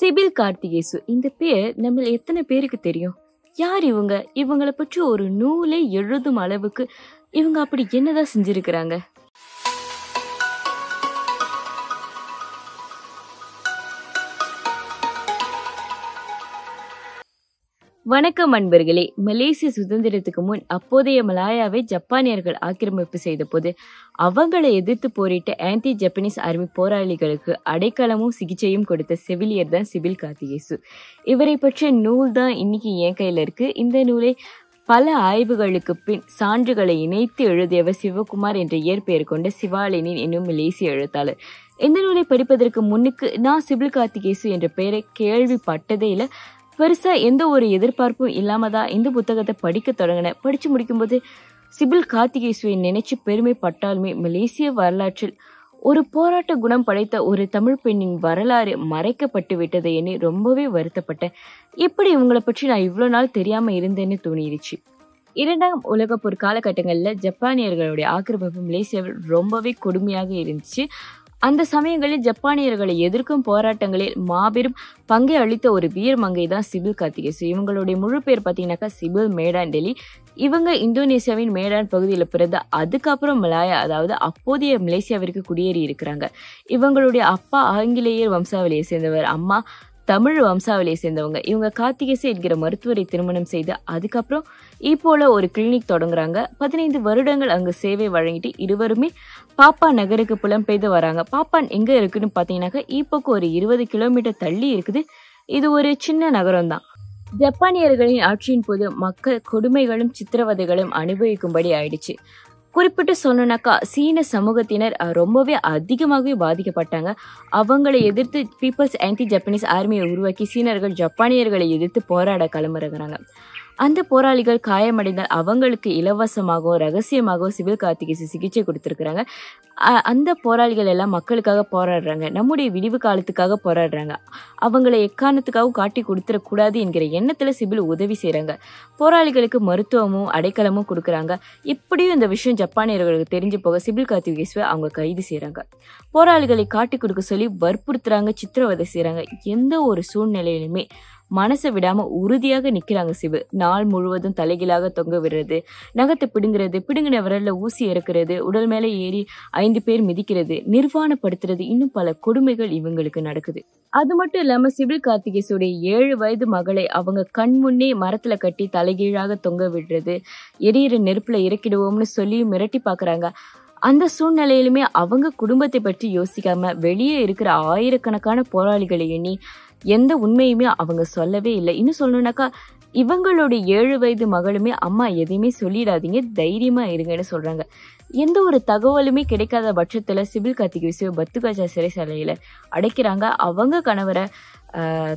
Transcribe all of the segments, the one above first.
சிபில் கார்த்திகேசு இந்த பேர் நம்ம எத்தனை பேருக்கு தெரியும்? யார் இவங்க? இவங்களை பற்றி ஒரு நூலை எழுதும் அளவுக்கு இவங்க அப்படி என்னதான் செஞ்சிருக்கிறாங்க? வணக்கம் அன்பர்களே. மலேசிய சுதந்திரத்துக்கு முன் அப்போதைய மலாயாவை ஜப்பானியர்கள் ஆக்கிரமிப்பு செய்த போது அவங்களை எதிர்த்து போரிட்ட ஆன்டி ஜப்பனீஸ் ஆர்மி போராளிகளுக்கு அடைக்கலமும் சிகிச்சையும் கொடுத்த செவிலியர் தான் சிபில் கார்த்திகேசு. இவரை பற்றிய நூல் தான் இன்னைக்கு என் கையில இருக்கு. இந்த நூலை பல ஆய்வுகளுக்கு பின் சான்றுகளை இணைத்து எழுதியவர் சிவகுமார் என்ற இயற்பெயர் கொண்ட சிவாலினின் என்னும் மலேசிய எழுத்தாளர். இந்த நூலை படிப்பதற்கு முன்னுக்கு நான் சிபில் கார்த்திகேசு என்ற பெயரை கேள்விப்பட்டதே இல்லை பெருசா எந்த ஒரு எதிர்பார்ப்பும் இல்லாம தான் இந்த புத்தகத்தை படிக்க தொடங்கினேன் படிச்சு முடிக்கும்போது சிபில் கார்த்திகேசுவை நினைச்சு பெருமைப்பட்டாலுமே மலேசிய வரலாற்றில் ஒரு போராட்ட குணம் படைத்த ஒரு தமிழ் பெண்ணின் வரலாறு மறைக்கப்பட்டு விட்டதை எண்ணி ரொம்பவே வருத்தப்பட்டேன். எப்படி இவங்களை பற்றி நான் இவ்வளோ நாள் தெரியாம இருந்தேன்னு தோணிடுச்சு இரண்டாம் உலக போர் காலகட்டங்களில் ஜப்பானியர்களுடைய ஆக்கிரமிப்பு மலேசியாவில் ரொம்பவே கொடுமையாக இருந்துச்சு. அந்த சமயங்களில் ஜப்பானியர்களை எதிர்க்கும் போராட்டங்களில் மாபெரும் பங்கை அளித்த ஒரு வீர் மங்கை தான் சிபில் கார்த்திகேசு. இவங்களுடைய முழு பேர் பார்த்தீங்கன்னாக்கா சிபில் மேடான் டெல்லி. இவங்க இந்தோனேசியாவின் மேடான் பகுதியில் பிறந்த அதுக்கப்புறம் மலாயா அதாவது அப்போதைய மலேசியாவிற்கு குடியேறி இருக்கிறாங்க இவங்களுடைய அப்பா ஆங்கிலேயர் வம்சாவளியை சேர்ந்தவர். அம்மா தமிழ் வம்சாவளியை சேர்ந்தவங்க. இவங்க கார்த்திகேசு என்கிற மருத்துவரை திருமணம் செய்து அதுக்கப்புறம் இப்போல ஒரு கிளினிக் தொடங்குறாங்க. பதினைந்து வருடங்கள் அங்கு சேவை வழங்கிட்டு இருவருமே பாப்பான் நகருக்கு புலம்பெய்து வராங்க. பாப்பான் எங்க இருக்குன்னு பாத்தீங்கன்னாக்கா ஈப்போக்கு ஒரு இருபது கிலோமீட்டர் தள்ளி இருக்குது. இது ஒரு சின்ன நகரம் தான் ஜப்பானியர்களின் ஆட்சியின் போது மக்கள் கொடுமைகளும் சித்திரவதைகளும் அனுபவிக்கும்படி ஆயிடுச்சு. குறிப்பிட்டு சொல்லணும்னாக்கா சீன சமூகத்தினர் ரொம்பவே அதிகமாகவே பாதிக்கப்பட்டாங்க. அவங்களை எதிர்த்து பீப்புள்ஸ் ஆன்டி ஜப்பனீஸ் ஆர்மியை உருவாக்கி சீனர்கள் ஜப்பானியர்களை எதிர்த்து போராட கிளம்புறாங்க அந்த போராளிகள் காயமடைந்தால் அவங்களுக்கு இலவசமாகவும் ரகசியமாகவும் சிவில் கார்த்திகேசு சிகிச்சை கொடுத்துருக்குறாங்க. அந்த போராளிகள் எல்லாம் மக்களுக்காக போராடுறாங்க. நம்முடைய விடிவு காலத்துக்காக போராடுறாங்க. அவங்களை எக்காரணத்துக்காகவும் காட்டி கொடுத்துடக்கூடாது என்கிற எண்ணத்தில் சிபில் உதவி செய்கிறாங்க போராளிகளுக்கு மருத்துவமும் அடைக்கலமும் கொடுக்குறாங்க. இப்படியும் இந்த விஷயம் ஜப்பானியர்களுக்கு தெரிஞ்சு போக சிபில் கார்த்திகேஸ்வை அவங்க கைது செய்கிறாங்க போராளிகளை காட்டி கொடுக்க சொல்லி வற்புறுத்துறாங்க சித்திரவதை செய்கிறாங்க எந்த ஒரு சூழ்நிலையிலுமே மனசை விடாம உறுதியாக நிக்கிறாங்க சிவு நாள் முழுவதும் தலைகீழாக தொங்க விடுறது நகத்தை பிடுங்கிறது பிடுங்கின விரல்ல ஊசி இறக்குறது உடல் மேல ஏறி ஐந்து பேர் மிதிக்கிறது நிர்வாணப்படுத்துறது இன்னும் பல கொடுமைகள் இவங்களுக்கு நடக்குது. அது மட்டும் இல்லாம சிவில் கார்த்திகேசுடைய ஏழு வயது மகளை அவங்க கண் முன்னே மரத்துல கட்டி தலைகீழாக தொங்க விடுறது எரியிற நெருப்புல இறக்கிடுவோம்னு சொல்லி மிரட்டி பாக்குறாங்க. அந்த சூழ்நிலையிலுமே அவங்க குடும்பத்தை பற்றி யோசிக்காம வெளியே இருக்கிற ஆயிரக்கணக்கான போராளிகளை எண்ணி எந்த உண்மையுமே அவங்க சொல்லவே இல்லை. இன்னும் சொல்லணும்னாக்கா இவங்களுடைய ஏழு வயது மகளுமே அம்மா எதையுமே சொல்லிடாதீங்க தைரியமா இருங்கன்னு சொல்றாங்க. எந்த ஒரு தகவலுமே கிடைக்காத பட்சத்துல சிபில் கார்த்திகேசு பத்துகாஜா சிறைசாலையில அடைக்கிறாங்க. அவங்க கணவரை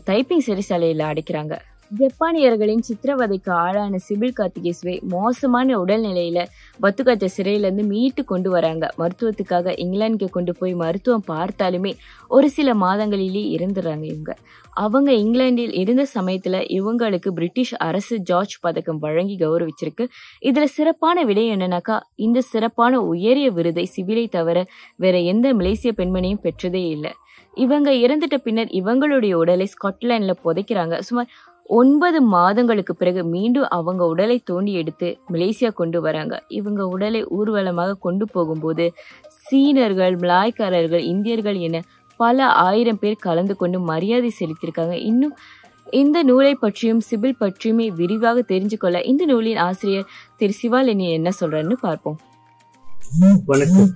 தைப்பிங் சிறைசாலையில அடைக்கிறாங்க. ஜப்பானியர்களின் சித்திரவதைக்கு ஆளான சிபில் கார்த்திகேசுவை மோசமான உடல்நிலையில சிறையில சிறையிலேருந்து மீட்டு கொண்டு வராங்க. மருத்துவத்துக்காக இங்கிலாந்துக்கு கொண்டு போய் மருத்துவம் பார்த்தாலுமே ஒரு சில மாதங்களிலே இறந்துடுறாங்க இவங்க. அவங்க இங்கிலாந்தில் இருந்த சமயத்துல இவங்களுக்கு பிரிட்டிஷ் அரசு ஜார்ஜ் பதக்கம் வழங்கி கௌரவிச்சிருக்கு. இதுல சிறப்பான விடை என்னன்னாக்கா இந்த சிறப்பான உயரிய விருதை சிவிலை தவிர வேற எந்த மலேசிய பெண்மணியும் பெற்றதே இல்லை. இவங்க இறந்துட்ட பின்னர் இவங்களுடைய உடலை ஸ்காட்லாண்ட்ல புதைக்கிறாங்க. சுமார் ஒன்பது மாதங்களுக்கு பிறகு மீண்டும் அவங்க உடலை தோண்டி எடுத்து மலேசியா கொண்டு வராங்க. இவங்க உடலை ஊர்வலமாக கொண்டு போகும்போது சீனர்கள் மலாய்க்காரர்கள் இந்தியர்கள் என பல ஆயிரம் பேர் கலந்து கொண்டு மரியாதை செலுத்தியிருக்காங்க. இன்னும் இந்த நூலை பற்றியும் சிபில் பற்றியுமே விரிவாக தெரிஞ்சு கொள்ள இந்த நூலின் ஆசிரியர் திரு சிவாலினி என்ன சொல்றாருன்னு பார்ப்போம். வணக்கம்.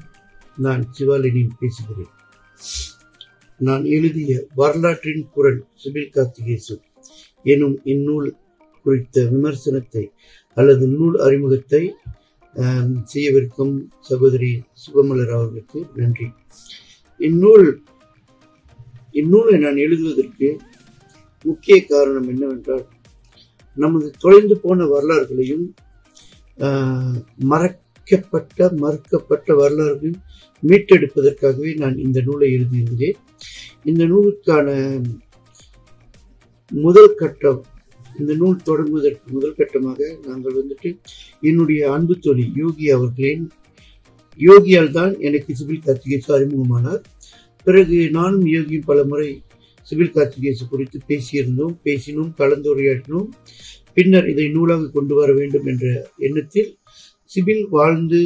நான் சிவாலினி பேசுகிறேன். நான் எழுதிய வரலாற்றின் குரல் சிபில் கார்த்திகேசன். எனும் இந்நூல் குறித்த விமர்சனத்தை அல்லது நூல் அறிமுகத்தை செய்யவிருக்கும் சகோதரி சுகமலர் அவர்களுக்கு நன்றி. இந்நூல் இந்நூலை நான் எழுதுவதற்கு முக்கிய காரணம் என்னவென்றால் நமது தொலைந்து போன வரலாறுகளையும் மறக்கப்பட்ட மறுக்கப்பட்ட வரலாறுகளையும் மீட்டெடுப்பதற்காகவே நான் இந்த நூலை எழுதியிருந்தேன். இந்த நூலுக்கான முதல் கட்டம் இந்த நூல் தொடங்குவதற்கு முதல் கட்டமாக நாங்கள் வந்துட்டு என்னுடைய அன்பு தொழில் யோகி அவர்களின் யோகியால் தான் எனக்கு சிவில் கார்த்திகேசு அறிமுகமானார். பிறகு நானும் யோகியும் பல முறை சிவில் கார்த்திகேசு குறித்து பேசியிருந்தோம் பேசினோம் கலந்துரையாடினோம். பின்னர் இதை நூலாக கொண்டு வர வேண்டும் என்ற எண்ணத்தில் சிவில் வாழ்ந்து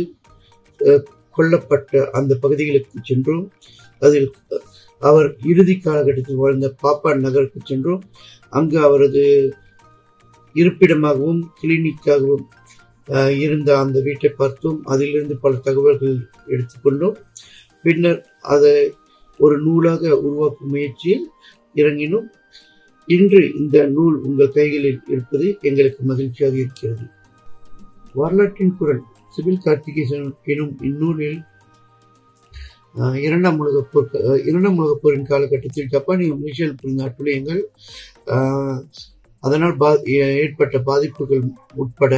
கொல்லப்பட்ட அந்த பகுதிகளுக்கு சென்றோம். அதில் அவர் இறுதி காலகட்டத்தில் வாழ்ந்த பாப்பான் நகருக்கு சென்றோம். அங்கு அவரது இருப்பிடமாகவும் கிளினிக்காகவும் இருந்த அந்த வீட்டை பார்த்தோம். அதிலிருந்து பல தகவல்கள் எடுத்துக்கொண்டோம் பின்னர் அதை ஒரு நூலாக உருவாக்கும் முயற்சியில் இறங்கினோம். இன்று இந்த நூல் உங்கள் கைகளில் இருப்பது எங்களுக்கு மகிழ்ச்சியாக இருக்கிறது. வரலாற்றின் குரல் சிவில் கார்த்திகேசன் எனும் இந்நூலில் இரண்டாம் உலகப் போர் இரண்டாம் உலகப் போரின் காலகட்டத்தில் ஜப்பானிய மலேசியாவில் புரிந்த அட்டுழியங்கள் அதனால் பா ஏற்பட்ட பாதிப்புகள் உட்பட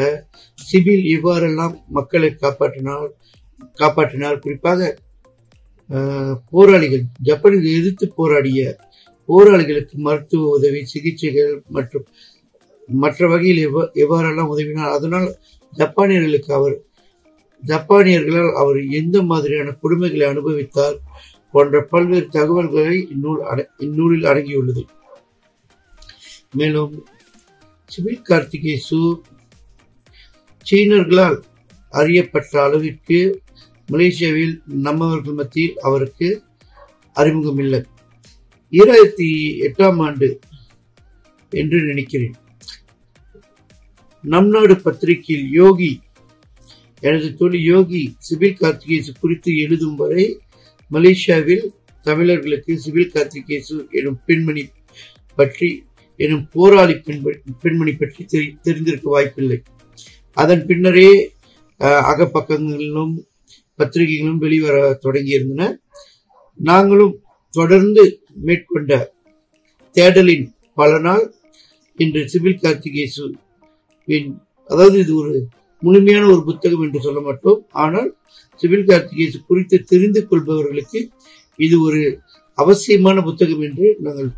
சிவில் எவ்வாறெல்லாம் மக்களை காப்பாற்றினால் காப்பாற்றினால் குறிப்பாக போராளிகள் ஜப்பானில் எதிர்த்து போராடிய போராளிகளுக்கு மருத்துவ உதவி சிகிச்சைகள் மற்றும் மற்ற வகையில் எவ்வ- எவ்வாறெல்லாம் உதவினார் அதனால் ஜப்பானியர்களுக்கு அவர் ஜப்பானியர்களால் அவர் எந்த மாதிரியான கொடுமைகளை அனுபவித்தார் போன்ற பல்வேறு தகவல்களை இந்நூல் அட- இந்நூலில் அடங்கியுள்ளது. மேலும் சிவில் கார்த்திகேசு சீனர்களால் அறியப்பட்ட அளவிற்கு மலேசியாவில் நம்மவர்கள் மத்தியில் அவருக்கு அறிமுகம் இல்லை ஈராயிரத்தி எட்டாம் ஆண்டு என்று நினைக்கிறேன். நம் நாடு பத்திரிகையில் யோகி எனது தொழில் யோகி சிவில் கார்த்திகேசு குறித்து எழுதும் வரை மலேசியாவில் தமிழர்களுக்கு சிவில் கார்த்திகேசு எனும் பெண்மணி பற்றி எனும் போராளி பெண் பெண்மணி பற்றி தெரி- தெரிந்திருக்க வாய்ப்பில்லை. அதன் பின்னரே அகப்பக்கங்களிலும் பத்திரிகைகளும் வெளிவர தொடங்கியிருந்தன. நாங்களும் தொடர்ந்து மேற்கொண்ட தேடலின் பலனால் இன்று சிவில் கார்த்திகேசு அதாவது இது ஒரு முழுமையான ஒரு புத்தகம் என்று சொல்ல மாட்டோம். ஆனால் சிவில் கார்த்திகேசு குறித்து தெரிந்து கொள்பவர்களுக்கு இது ஒரு அவசியமான புத்தகம் என்று நாங்கள்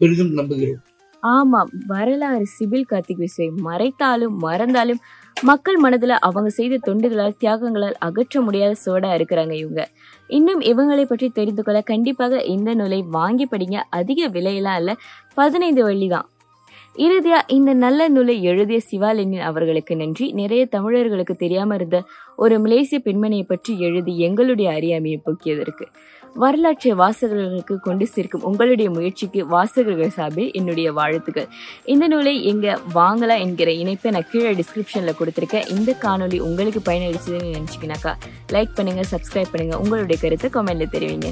பெரிதும் நம்புகிறோம். ஆமாம் வரலாறு சிவில் கார்த்திகேசை மறைத்தாலும் மறந்தாலும் மக்கள் மனதுல அவங்க செய்த தொண்டுகளால் தியாகங்களால் அகற்ற முடியாத சுவடா இருக்கிறாங்க இவங்க. இன்னும் இவங்களை பற்றி தெரிந்து கொள்ள கண்டிப்பாக இந்த நூலை வாங்கி படிங்க. அதிக விலையெல்லாம் இல்ல பதினைந்து வழி தான் இறுதியா இந்த நல்ல நூலை எழுதிய சிவாலெனின் அவர்களுக்கு நன்றி. நிறைய தமிழர்களுக்கு தெரியாம இருந்த ஒரு மலேசிய பெண்மணியை பற்றி எழுதி எங்களுடைய அறியாமையை போக்கியதற்கு. வரலாற்றை வாசகர்களுக்கு கொண்டு சேர்க்கும் உங்களுடைய முயற்சிக்கு வாசகர்கள் சார்பில் என்னுடைய வாழ்த்துக்கள். இந்த நூலை எங்க வாங்கலாம் என்கிற இணைப்பை நான் கீழே டிஸ்கிரிப்ஷன்ல கொடுத்துருக்கேன். இந்த காணொளி உங்களுக்கு பயனளிச்சதுன்னு நினைச்சீங்கன்னாக்கா லைக் பண்ணுங்க சப்ஸ்கிரைப் பண்ணுங்க. உங்களுடைய கருத்தை கமெண்ட்ல தெரிவிங்க.